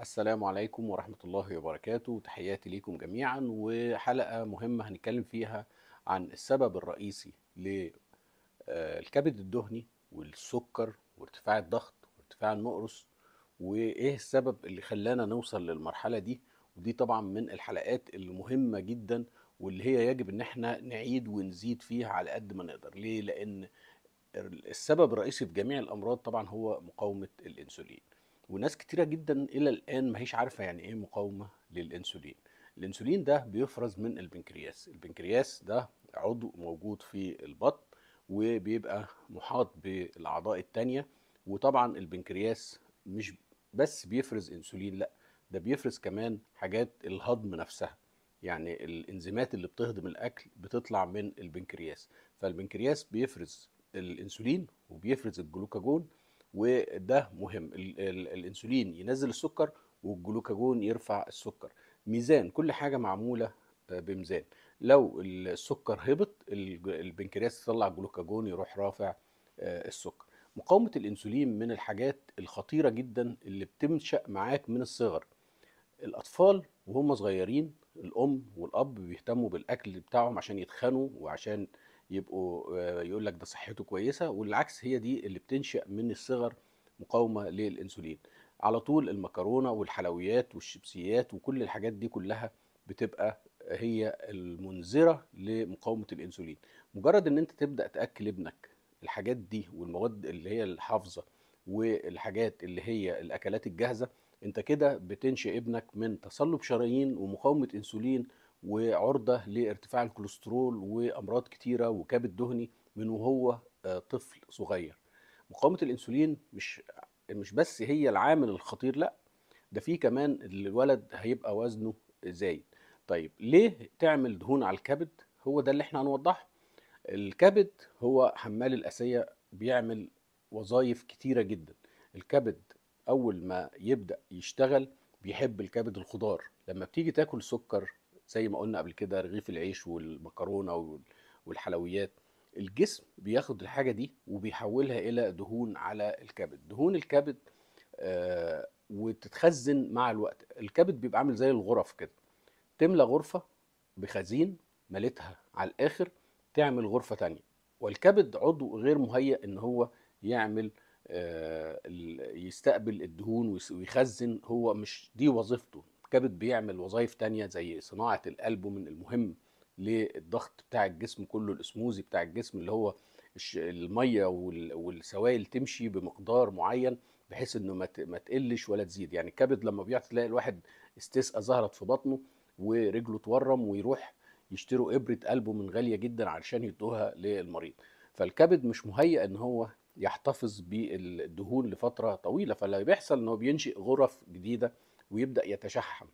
السلام عليكم ورحمة الله وبركاته. تحياتي ليكم جميعا وحلقة مهمة هنتكلم فيها عن السبب الرئيسي للكبد الدهني والسكر وارتفاع الضغط وارتفاع النقرس وإيه السبب اللي خلانا نوصل للمرحلة دي. ودي طبعا من الحلقات المهمة جدا واللي هي يجب إن إحنا نعيد ونزيد فيها على قد ما نقدر. ليه؟ لأن السبب الرئيسي في جميع الأمراض طبعا هو مقاومة الإنسولين. وناس كتيرة جدا إلى الآن ما هيش عارفة يعني إيه مقاومة للأنسولين. الأنسولين ده بيفرز من البنكرياس. البنكرياس ده عضو موجود في البطن وبيبقى محاط بالأعضاء التانية. وطبعا البنكرياس مش بس بيفرز أنسولين لأ ده بيفرز كمان حاجات الهضم نفسها. يعني الإنزيمات اللي بتهضم الأكل بتطلع من البنكرياس. فالبنكرياس بيفرز الأنسولين وبيفرز الجلوكاجون وده مهم. ال ال الانسولين ينزل السكر والجلوكاجون يرفع السكر. ميزان كل حاجة معمولة بميزان. لو السكر هبط البنكرياس يطلع جلوكاجون يروح رافع السكر. مقاومة الانسولين من الحاجات الخطيرة جدا اللي بتنشأ معاك من الصغر. الأطفال وهم صغيرين الأم والأب بيهتموا بالأكل بتاعهم عشان يتخنوا وعشان يبقوا يقول لك ده صحته كويسة والعكس هي دي اللي بتنشأ من الصغر مقاومة للإنسولين. على طول المكرونة والحلويات والشيبسيات وكل الحاجات دي كلها بتبقى هي المنذرة لمقاومة الإنسولين. مجرد إن أنت تبدأ تأكل ابنك الحاجات دي والمواد اللي هي الحافظة والحاجات اللي هي الأكلات الجاهزة أنت كده بتنشئ ابنك من تصلب شرايين ومقاومة إنسولين وعرضة لارتفاع الكوليسترول وأمراض كتيرة وكبد دهني من وهو طفل صغير. مقاومة الإنسولين مش مش بس هي العامل الخطير لا ده في كمان الولد هيبقى وزنه زايد. طيب ليه تعمل دهون على الكبد؟ هو ده اللي إحنا هنوضحه. الكبد هو حمال الأسية بيعمل وظائف كتيرة جدا. الكبد أول ما يبدأ يشتغل بيحب الكبد الخضار. لما بتيجي تاكل سكر زي ما قلنا قبل كده رغيف العيش والمكرونة والحلويات. الجسم بياخد الحاجة دي وبيحولها إلى دهون على الكبد. دهون الكبد آه وتتخزن مع الوقت. الكبد بيبقى عامل زي الغرف كده. تملى غرفة بخزين مليتها على الآخر تعمل غرفة تانية. والكبد عضو غير مهيأ إن هو يعمل آه يستقبل الدهون ويخزن. هو مش دي وظيفته. الكبد بيعمل وظائف تانية زي صناعة القلب ومن المهم للضغط بتاع الجسم كله الأسموزي بتاع الجسم اللي هو المية والسوائل تمشي بمقدار معين بحيث إنه ما تقلش ولا تزيد. يعني الكبد لما بيعطي تلاقي الواحد استسقى ظهرت في بطنه ورجله تورم ويروح يشتروا إبرة قلبه من غالية جدا علشان يدوها للمريض. فالكبد مش مهيأ إن هو يحتفظ بالدهون لفترة طويلة. فاللي بيحصل إن هو بينشئ غرف جديدة ويبدأ يتشحم.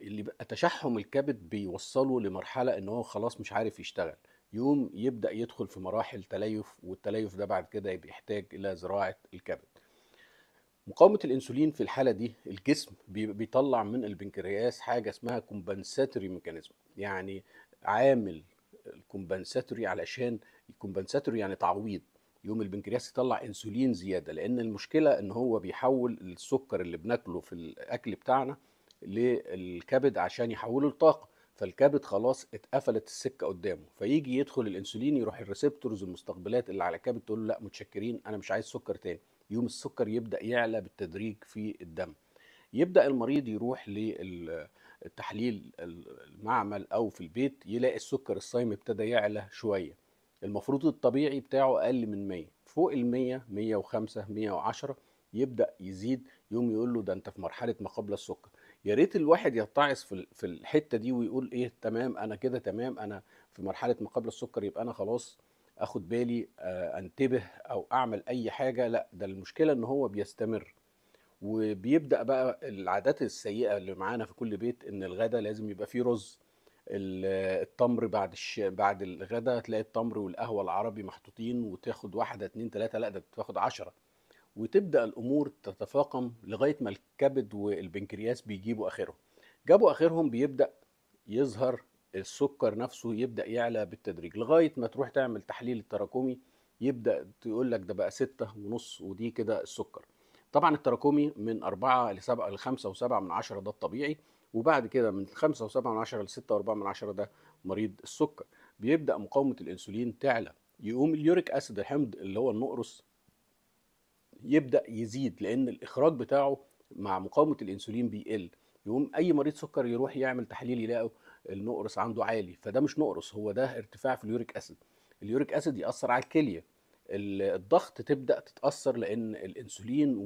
اللي بقى تشحم الكبد بيوصله لمرحلة إن هو خلاص مش عارف يشتغل. يقوم يبدأ يدخل في مراحل تليف والتليف ده بعد كده بيحتاج إلى زراعة الكبد. مقاومة الإنسولين في الحالة دي الجسم بيطلع من البنكرياس حاجة اسمها compensatory mechanism يعني عامل ال compensatory علشان ال compensatory يعني تعويض. يقوم البنكرياس يطلع إنسولين زيادة لأن المشكلة إن هو بيحول السكر اللي بناكله في الأكل بتاعنا للكبد عشان يحوله لطاقة فالكبد خلاص اتقفلت السكة قدامه فيجي يدخل الإنسولين يروح ال receptors المستقبلات اللي على الكبد تقول له لأ متشكرين أنا مش عايز سكر تاني يقوم السكر يبدأ يعلى بالتدريج في الدم. يبدأ المريض يروح للتحليل المعمل أو في البيت يلاقي السكر الصايم ابتدى يعلى شوية. المفروض الطبيعي بتاعه أقل من 100 فوق ال 100 105 110 يبدأ يزيد يوم يقول له ده أنت في مرحلة ما قبل السكر. يا ريت الواحد يتعظ في في الحتة دي ويقول إيه تمام أنا كده تمام أنا في مرحلة ما قبل السكر يبقى أنا خلاص آخد بالي آه أنتبه أو أعمل أي حاجة. لا ده المشكلة إن هو بيستمر. وبيبدأ بقى العادات السيئة اللي معانا في كل بيت إن الغدا لازم يبقى فيه رز. التمر بعد الش... بعد الغدا تلاقي التمر والقهوة العربي محطوطين وتاخد واحدة اتنين تلاتة لأ ده بتاخد عشرة. وتبدأ الأمور تتفاقم لغاية ما الكبد والبنكرياس بيجيبوا آخرهم. جابوا آخرهم بيبدأ يظهر السكر نفسه يبدأ يعلى بالتدريج. لغاية ما تروح تعمل تحليل التراكمي يبدأ تقول لك ده بقى ستة ونص ودي كده السكر. طبعا التراكمي من 4 ل 7 ل 5 و7 من 10 ده الطبيعي وبعد كده من 5 و7 من 10 ل 6 و4 من 10 ده مريض السكر. بيبدأ مقاومة الإنسولين تعلى. يقوم ال uric acid الحمض اللي هو النقرس يبدأ يزيد لأن الإخراج بتاعه مع مقاومة الإنسولين بيقل. يقوم أي مريض سكر يروح يعمل تحليل يلاقوا النقرس عنده عالي. فده مش نقرس هو ده ارتفاع في ال uric acid. ال uric acid يأثر على الكلية. الضغط تبدأ تتأثر لأن الإنسولين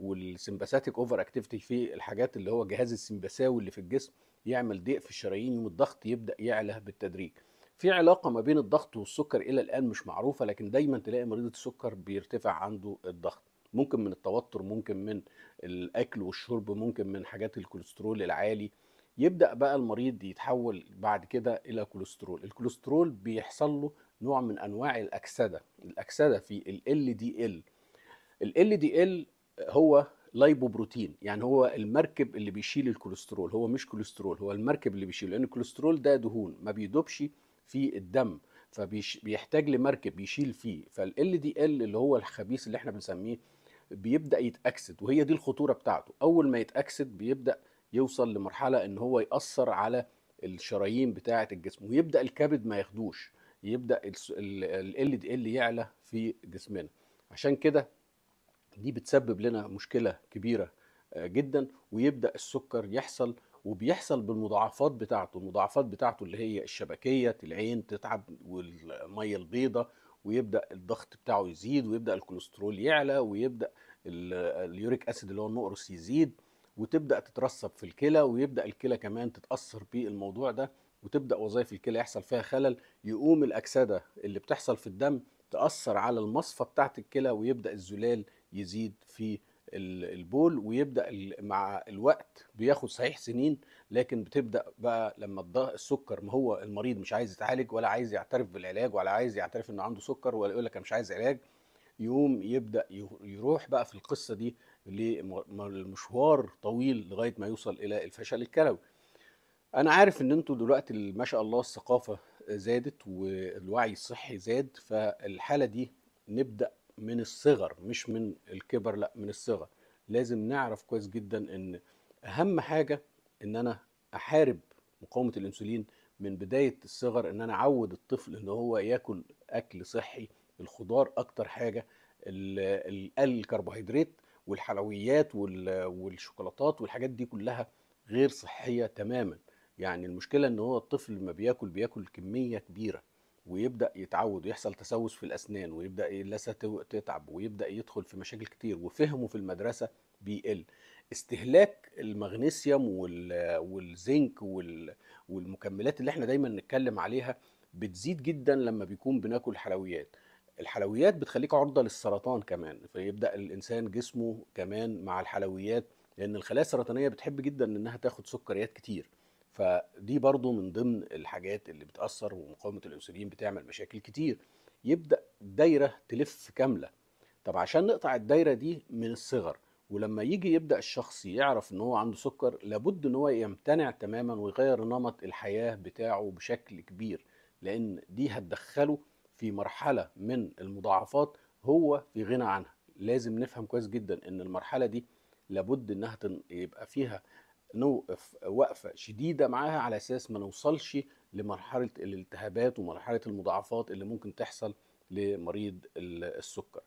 وال sympathetic over activity في الحاجات اللي هو جهاز السمبثاوي اللي في الجسم يعمل ضيق في الشرايين يقوم الضغط يبدأ يعلى بالتدريج. في علاقة ما بين الضغط والسكر إلى الآن مش معروفة لكن دايما تلاقي مريض السكر بيرتفع عنده الضغط. ممكن من التوتر ممكن من الأكل والشرب ممكن من حاجات الكوليسترول العالي. يبدأ بقى المريض يتحول بعد كده إلى كوليسترول. الكوليسترول بيحصل له نوع من أنواع الأكسدة الأكسدة في ال LDL ال LDL هو lipoprotein يعني هو المركب اللي بيشيل الكوليسترول هو مش كوليسترول هو المركب اللي بيشيل لأن الكوليسترول ده دهون ما بيدوبش في الدم فبيحتاج لمركب يشيل فيه. فال LDL اللي هو الخبيث اللي إحنا بنسميه بيبدأ يتأكسد وهي دي الخطورة بتاعته. أول ما يتأكسد بيبدأ يوصل لمرحلة إن هو يأثر على الشرايين بتاعة الجسم ويبدأ الكبد ما ياخدوش. يبدأ ال دي ال يعلى في جسمنا. عشان كده دي بتسبب لنا مشكلة كبيرة جدا ويبدأ السكر يحصل وبيحصل بالمضاعفات بتاعته المضاعفات بتاعته اللي هي الشبكية العين تتعب والمية البيضة ويبدأ الضغط بتاعه يزيد ويبدأ الكوليسترول يعلى ويبدأ اليوريك أسيد اللي هو النقرس يزيد وتبدأ تترسب في الكلى ويبدأ الكلى كمان تتأثر بالموضوع ده. وتبدأ وظائف الكلى يحصل فيها خلل يقوم الأكسدة اللي بتحصل في الدم تأثر على المصفى بتاعت الكلى ويبدأ الزلال يزيد في البول ويبدأ مع الوقت بياخد صحيح سنين لكن بتبدأ بقى لما السكر ما هو المريض مش عايز يتعالج ولا عايز يعترف بالعلاج ولا عايز يعترف إنه عنده سكر ولا يقول لك أنا مش عايز علاج يقوم يبدأ يروح بقى في القصة دي لمشوار طويل لغاية ما يوصل إلى الفشل الكلوي. أنا عارف إن أنتوا دلوقتي ما شاء الله الثقافة زادت والوعي الصحي زاد فالحالة دي نبدأ من الصغر مش من الكبر لأ من الصغر. لازم نعرف كويس جدا إن أهم حاجة إن أنا أحارب مقاومة الإنسولين من بداية الصغر إن أنا أعود الطفل إن هو ياكل أكل صحي الخضار أكتر حاجة الكربوهيدرات والحلويات والشوكولاتات والحاجات دي كلها غير صحية تماما. يعني المشكلة إن هو الطفل لما بياكل بياكل كمية كبيرة ويبدأ يتعود ويحصل تسوس في الأسنان ويبدأ اللثه تتعب ويبدأ يدخل في مشاكل كتير وفهمه في المدرسة بيقل. استهلاك المغنيسيوم والزنك والمكملات اللي إحنا دايما نتكلم عليها بتزيد جدا لما بيكون بناكل حلويات. الحلويات بتخليك عرضة للسرطان كمان فيبدأ الإنسان جسمه كمان مع الحلويات لأن الخلايا السرطانية بتحب جدا إنها تاخد سكريات كتير. فدي برضو من ضمن الحاجات اللي بتأثر ومقاومة الأنسولين بتعمل مشاكل كتير. يبدأ دايرة تلف كاملة. طب عشان نقطع الدايرة دي من الصغر ولما يجي يبدأ الشخص يعرف إن هو عنده سكر لابد إن هو يمتنع تماما ويغير نمط الحياة بتاعه بشكل كبير لأن دي هتدخله في مرحلة من المضاعفات هو في غنى عنها. لازم نفهم كويس جدا إن المرحلة دي لابد إنها يبقى فيها نوقف وقفة شديدة معاها على أساس ما نوصلش لمرحلة الالتهابات ومرحلة المضاعفات اللي ممكن تحصل لمريض السكر.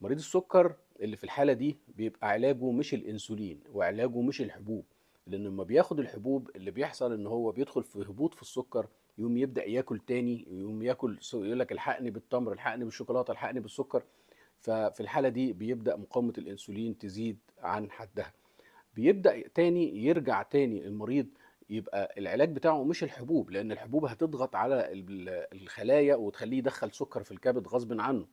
مريض السكر اللي في الحالة دي بيبقى علاجه مش الأنسولين وعلاجه مش الحبوب لأن لما بياخد الحبوب اللي بيحصل إن هو بيدخل في هبوط في السكر يقوم يبدأ ياكل تاني يقوم ياكل يقول لك الحقني بالتمر الحقني بالشوكولاتة الحقني بالسكر ففي الحالة دي بيبدأ مقاومة الأنسولين تزيد عن حدها. بيبدأ تاني يرجع تاني المريض يبقى العلاج بتاعه مش الحبوب لأن الحبوب هتضغط على الخلايا وتخليه يدخل سكر في الكبد غصب عنه.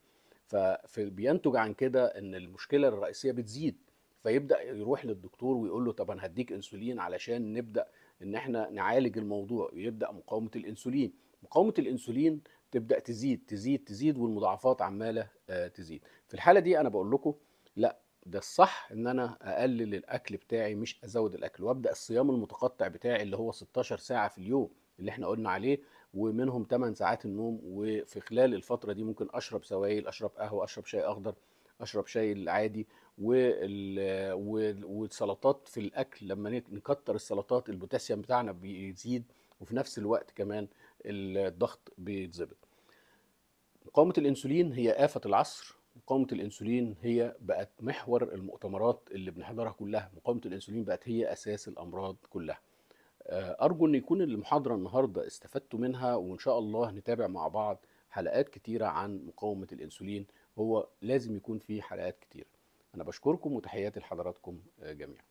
فبينتج عن كده إن المشكلة الرئيسية بتزيد. فيبدأ يروح للدكتور ويقول له طب أنا هديك إنسولين علشان نبدأ إن إحنا نعالج الموضوع. ويبدا مقاومة الإنسولين. مقاومة الإنسولين تبدأ تزيد تزيد تزيد والمضاعفات عمالة تزيد. في الحالة دي أنا بقول لكم لأ ده الصح إن أنا أقلل الأكل بتاعي مش أزود الأكل وأبدأ الصيام المتقطع بتاعي اللي هو 16 ساعة في اليوم اللي إحنا قلنا عليه ومنهم 8 ساعات النوم وفي خلال الفترة دي ممكن أشرب سوائل أشرب قهوة أشرب شاي أخضر أشرب شاي العادي وال- وال- والسلطات في الأكل لما نك- نكتر السلطات البوتاسيوم بتاعنا بيزيد وفي نفس الوقت كمان الضغط بيتظبط مقاومة الأنسولين هي آفة العصر مقاومة الأنسولين هي بقت محور المؤتمرات اللي بنحضرها كلها. مقاومة الأنسولين بقت هي أساس الأمراض كلها. آه، أرجو أن يكون المحاضرة النهاردة استفدتوا منها وإن شاء الله نتابع مع بعض حلقات كتيرة عن مقاومة الأنسولين. هو لازم يكون فيه حلقات كتيرة أنا بشكركم وتحياتي لحضراتكم آه، جميعا.